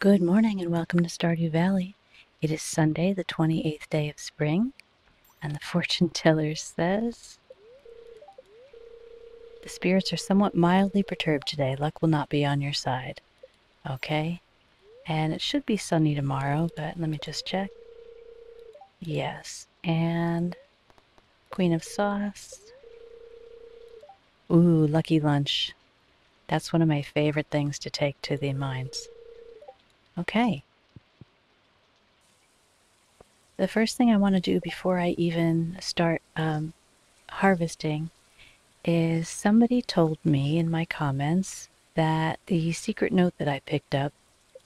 Good morning and welcome to Stardew Valley. It is Sunday, the 28th day of spring, and the fortune teller says the spirits are somewhat mildly perturbed today. Luck will not be on your side. Okay? And it should be sunny tomorrow, but let me just check. Yes. And Queen of Sauce. Ooh, lucky lunch. That's one of my favorite things to take to the mines. Okay. The first thing I want to do before I even start um, harvesting is somebody told me in my comments that the secret note that I picked up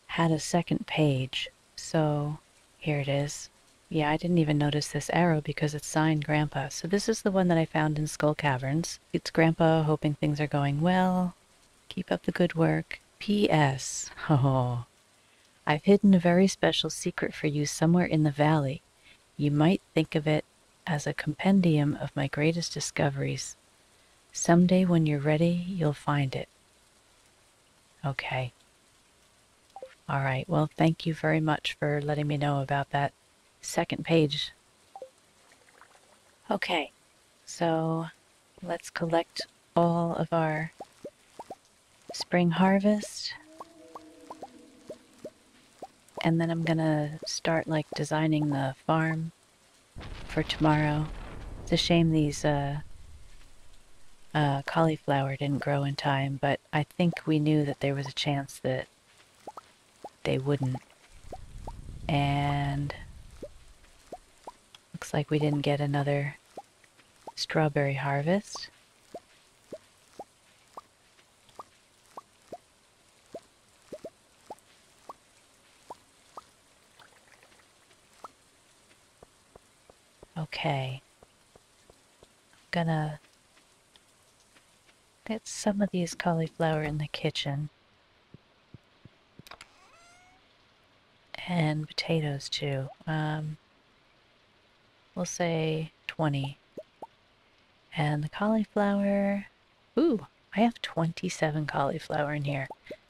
had a second page. So here it is. Yeah, I didn't even notice this arrow because it's signed Grandpa. So this is the one that I found in Skull Caverns. It's Grandpa hoping things are going well. Keep up the good work. P.S. Oh, I've hidden a very special secret for you somewhere in the valley. You might think of it as a compendium of my greatest discoveries. Someday when you're ready, you'll find it. Okay. All right, well, thank you very much for letting me know about that second page. Okay, so let's collect all of our spring harvest. And then I'm gonna start like designing the farm for tomorrow. It's a shame these uh, uh, cauliflower didn't grow in time, but I think we knew that there was a chance that they wouldn't. And looks like we didn't get another strawberry harvest. Okay. I'm gonna get some of these cauliflower in the kitchen. And potatoes too. Um, we'll say 20. And the cauliflower, ooh, I have 27 cauliflower in here.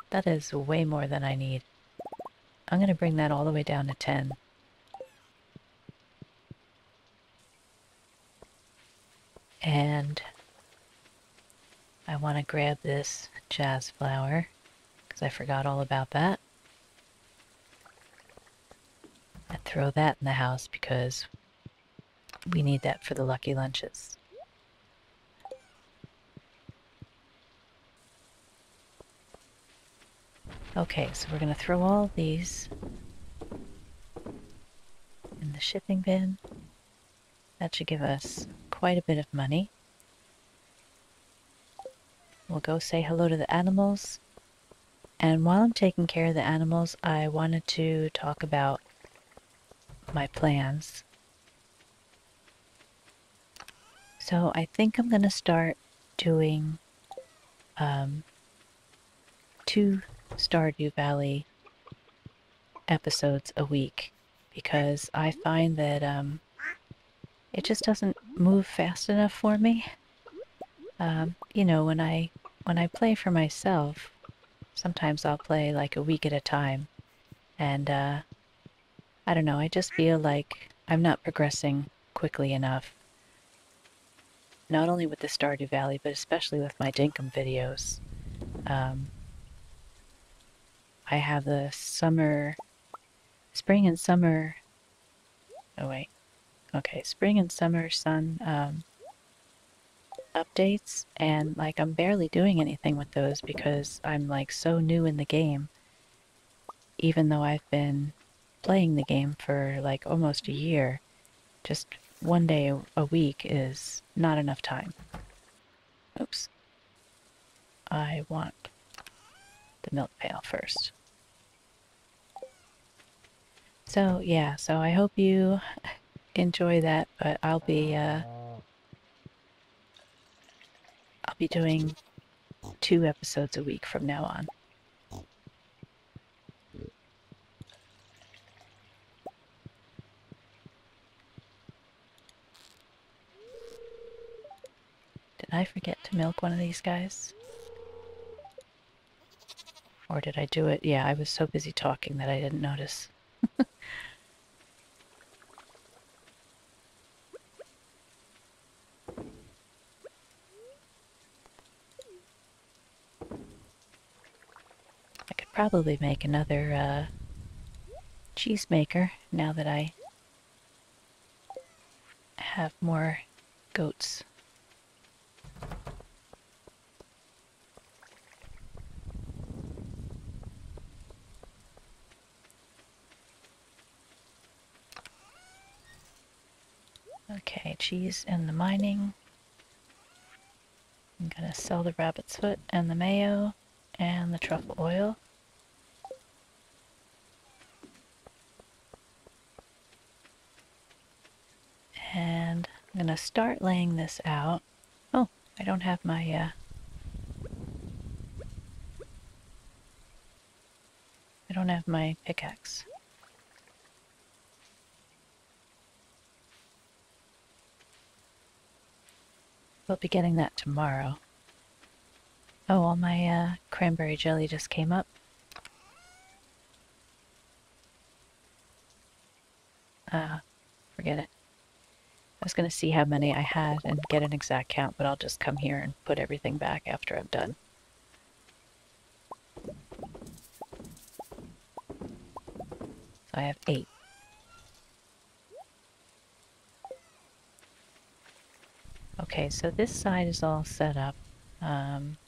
That is way more than I need. I'm going to bring that all the way down to 10. And I want to grab this jazz flower because I forgot all about that. And throw that in the house because we need that for the lucky lunches. Okay, so we're going to throw all these in the shipping bin. That should give us quite a bit of money. We'll go say hello to the animals. And while I'm taking care of the animals, I wanted to talk about my plans. So I think I'm going to start doing um, two Stardew Valley episodes a week because I find that um, it just doesn't move fast enough for me. Um, you know, when I when I play for myself, sometimes I'll play like a week at a time, and uh, I don't know. I just feel like I'm not progressing quickly enough. Not only with the Stardew Valley, but especially with my Dinkum videos. Um, I have the summer, spring and summer. Oh wait, okay, spring and summer sun um, updates, and like I'm barely doing anything with those because I'm like so new in the game. Even though I've been playing the game for like almost a year, just one day a week is not enough time. Oops. I want the milk pail first. So yeah, so I hope you enjoy that, but I'll be uh, I'll be doing two episodes a week from now on. Did I forget to milk one of these guys? Or did I do it? Yeah, I was so busy talking that I didn't notice. probably make another uh, cheese maker now that I have more goats. Okay, cheese and the mining. I'm gonna sell the rabbit's foot and the mayo and the truffle oil. I'm gonna start laying this out. Oh, I don't have my uh, I don't have my pickaxe. We'll be getting that tomorrow. Oh, all my uh, cranberry jelly just came up. Uh, forget it. I was going to see how many I had and get an exact count, but I'll just come here and put everything back after I'm done. So I have eight. Okay, so this side is all set up. Um,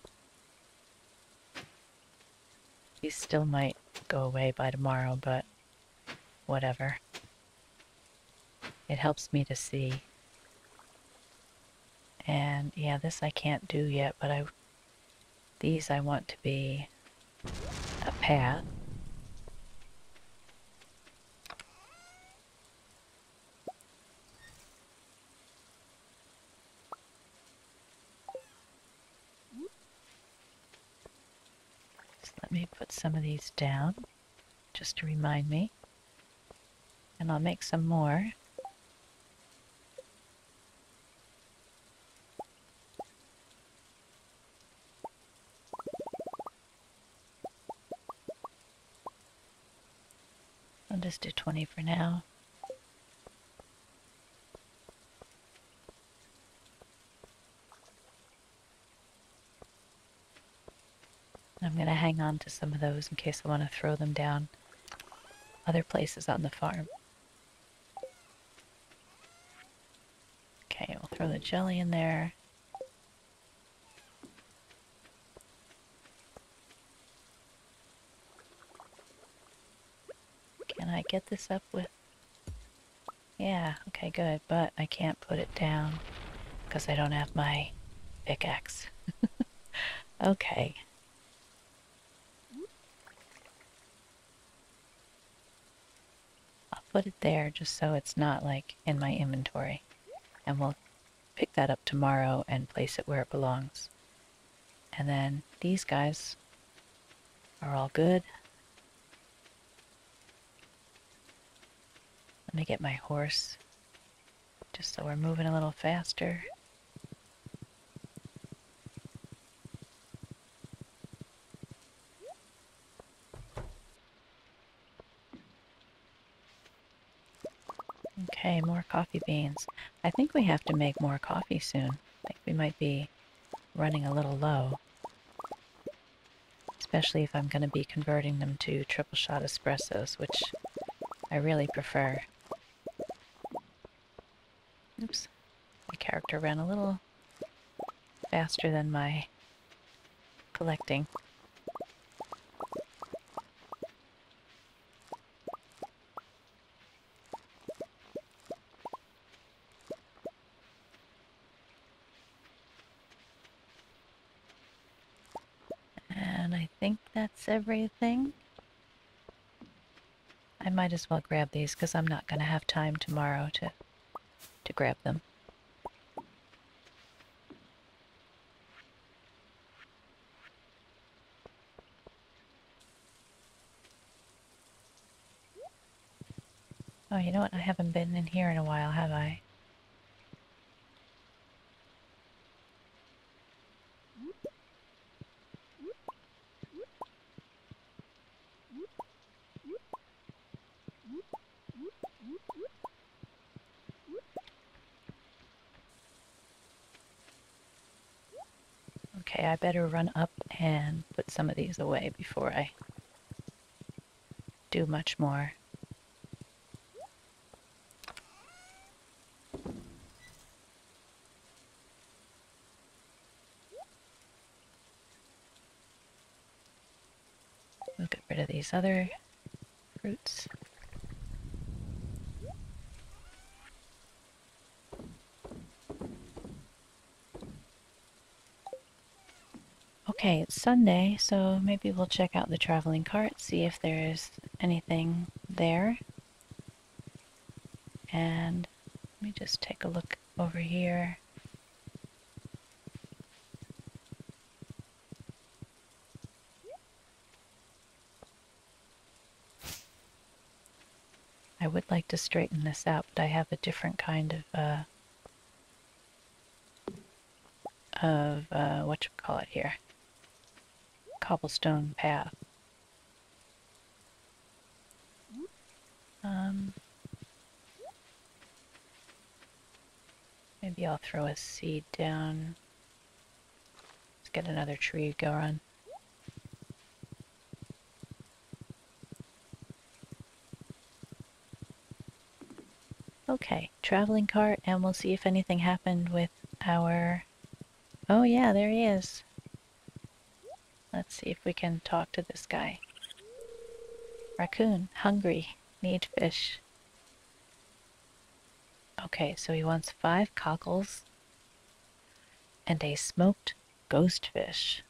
these still might go away by tomorrow, but whatever. It helps me to see. And yeah, this I can't do yet, but I these I want to be a path. let me put some of these down just to remind me. And I'll make some more. Just do 20 for now. I'm going to hang on to some of those in case I want to throw them down other places on the farm. Okay, we'll throw the jelly in there. Can I get this up with... Yeah, okay, good, but I can't put it down because I don't have my pickaxe. okay. I'll put it there just so it's not like in my inventory. And we'll pick that up tomorrow and place it where it belongs. And then these guys are all good. Let me get my horse just so we're moving a little faster. Okay, more coffee beans. I think we have to make more coffee soon. I think we might be running a little low. Especially if I'm going to be converting them to triple shot espressos, which I really prefer. Oops. My character ran a little faster than my collecting. And I think that's everything. I might as well grab these because I'm not going to have time tomorrow to, to grab them. Oh, you know what? I haven't been in here in a while, have I? Okay, I better run up and put some of these away before I do much more. We'll get rid of these other Okay, it's Sunday, so maybe we'll check out the traveling cart, see if there's anything there. And let me just take a look over here. I would like to straighten this out, but I have a different kind of, uh, of, uh, what you call it here cobblestone path. Um, maybe I'll throw a seed down. Let's get another tree going. Okay, traveling cart, and we'll see if anything happened with our... Oh yeah, there he is. Let's see if we can talk to this guy. Raccoon, hungry, need fish. Okay, so he wants five cockles and a smoked ghost fish.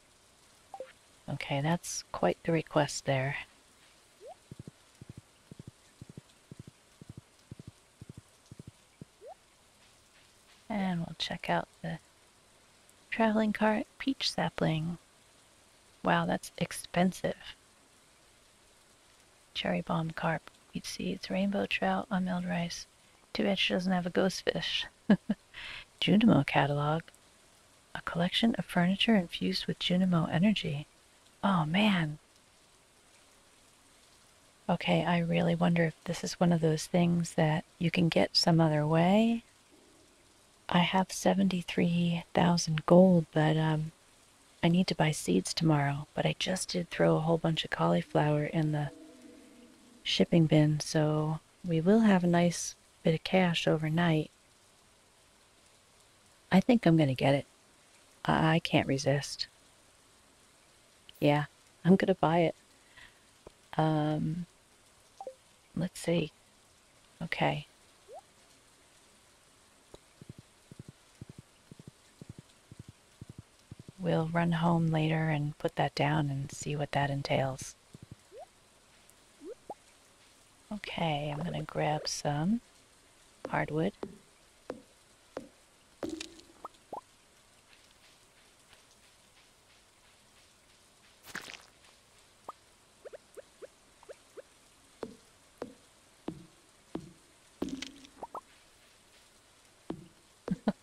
Okay, that's quite the request there. And we'll check out the traveling cart peach sapling. Wow, that's expensive. Cherry bomb carp, wheat seeds, rainbow trout, unmilled rice. Too bad she doesn't have a ghost fish. Junimo catalog. A collection of furniture infused with Junimo energy. Oh man. Okay, I really wonder if this is one of those things that you can get some other way. I have 73,000 gold, but um, I need to buy seeds tomorrow, but I just did throw a whole bunch of cauliflower in the shipping bin, so we will have a nice bit of cash overnight. I think I'm going to get it. I, I can't resist. Yeah, I'm going to buy it. Um, let's see. Okay. We'll run home later and put that down and see what that entails. Okay, I'm going to grab some hardwood.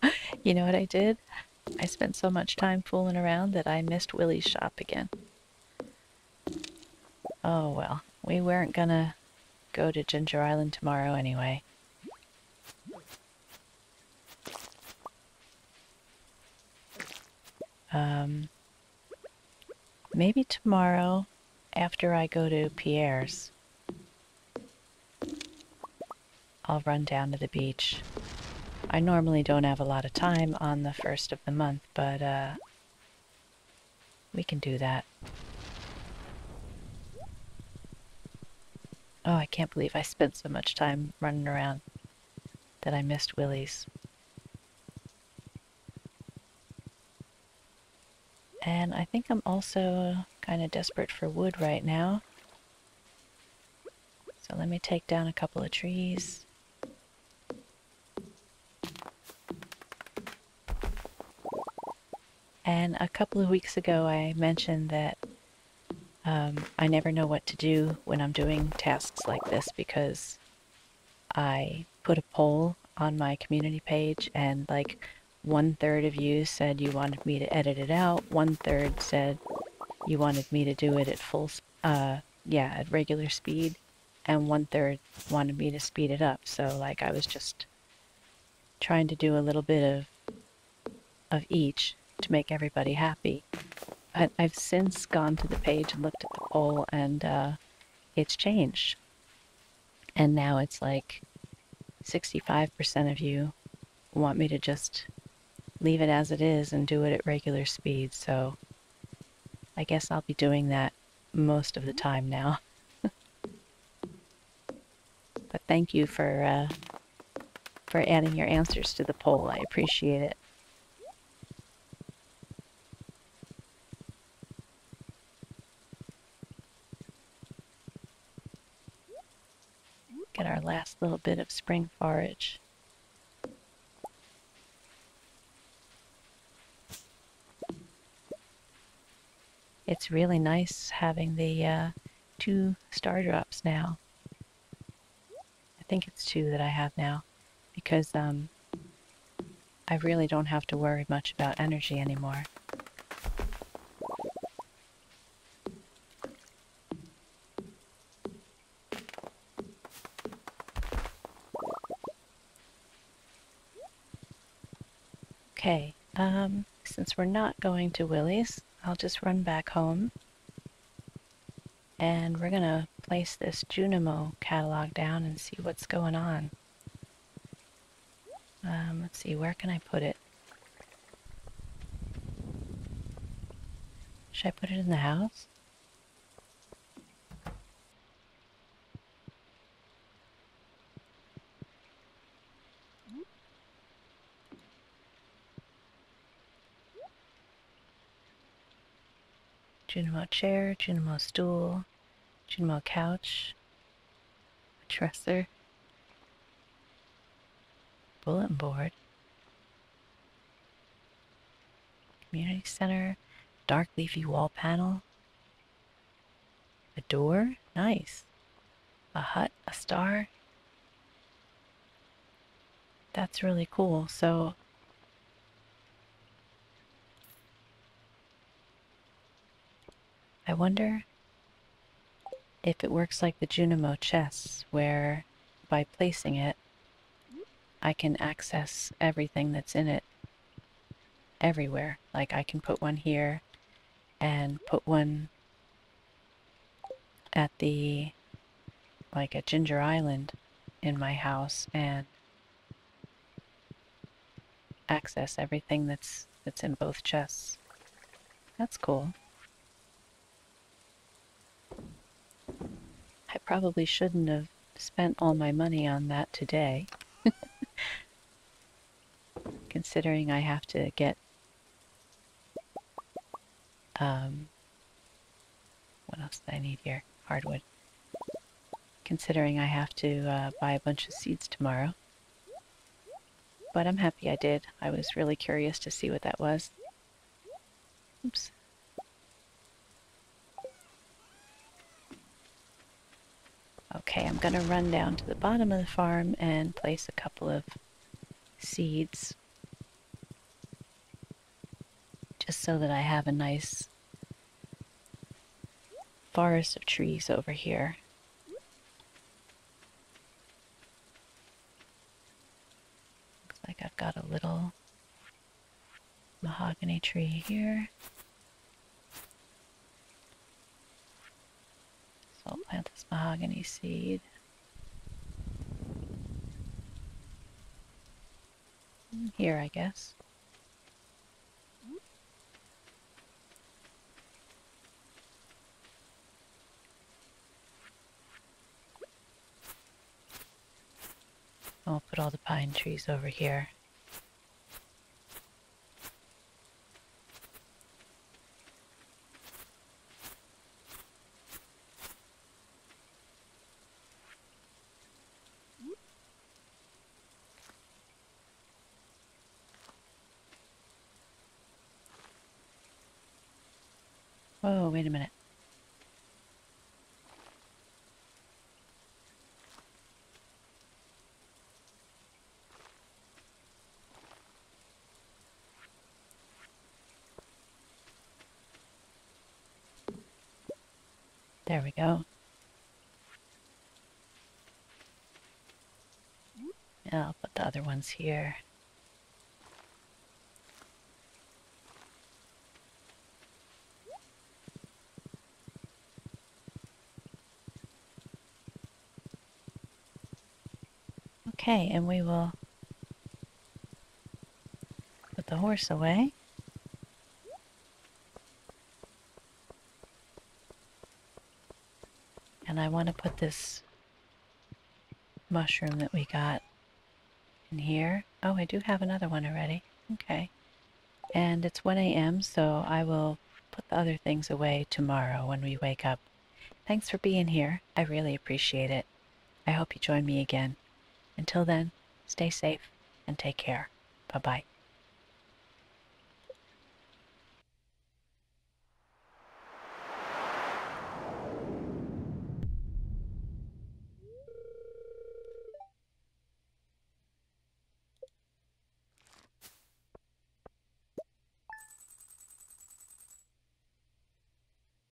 you know what I did? I spent so much time fooling around that I missed Willy's shop again. Oh well, we weren't gonna go to Ginger Island tomorrow anyway. Um, maybe tomorrow after I go to Pierre's, I'll run down to the beach. I normally don't have a lot of time on the first of the month, but uh, we can do that. Oh, I can't believe I spent so much time running around that I missed Willy's. And I think I'm also kind of desperate for wood right now. So let me take down a couple of trees. And a couple of weeks ago, I mentioned that um, I never know what to do when I'm doing tasks like this because I put a poll on my community page, and like one third of you said you wanted me to edit it out, one third said you wanted me to do it at full, uh, yeah, at regular speed, and one third wanted me to speed it up. So, like, I was just trying to do a little bit of of each to make everybody happy. But I've since gone to the page and looked at the poll, and uh, it's changed. And now it's like 65% of you want me to just leave it as it is and do it at regular speed. So I guess I'll be doing that most of the time now. but thank you for uh, for adding your answers to the poll. I appreciate it. Get our last little bit of spring forage. It's really nice having the uh, two star drops now. I think it's two that I have now because um, I really don't have to worry much about energy anymore. Okay, um, since we're not going to Willy's, I'll just run back home. And we're gonna place this Junimo catalog down and see what's going on. Um, let's see, where can I put it? Should I put it in the house? Junimo chair, Junimo stool, Junimo couch, a dresser, bulletin board, community center, dark leafy wall panel, a door, nice, a hut, a star. That's really cool. So I wonder if it works like the Junimo chest, where by placing it, I can access everything that's in it everywhere. Like I can put one here and put one at the, like a Ginger Island in my house and access everything that's that's in both chests. That's cool. I probably shouldn't have spent all my money on that today. Considering I have to get um, what else do I need here? Hardwood. Considering I have to uh, buy a bunch of seeds tomorrow. But I'm happy I did. I was really curious to see what that was. Oops. Okay, I'm going to run down to the bottom of the farm and place a couple of seeds. Just so that I have a nice forest of trees over here. Looks like I've got a little mahogany tree here. So I'll plant this mahogany seed. Here, I guess. I'll put all the pine trees over here. There we go. Yeah, I'll put the other ones here. Okay, and we will put the horse away. I want to put this mushroom that we got in here. Oh, I do have another one already. Okay. And it's 1 a.m., so I will put the other things away tomorrow when we wake up. Thanks for being here. I really appreciate it. I hope you join me again. Until then, stay safe and take care. Bye bye.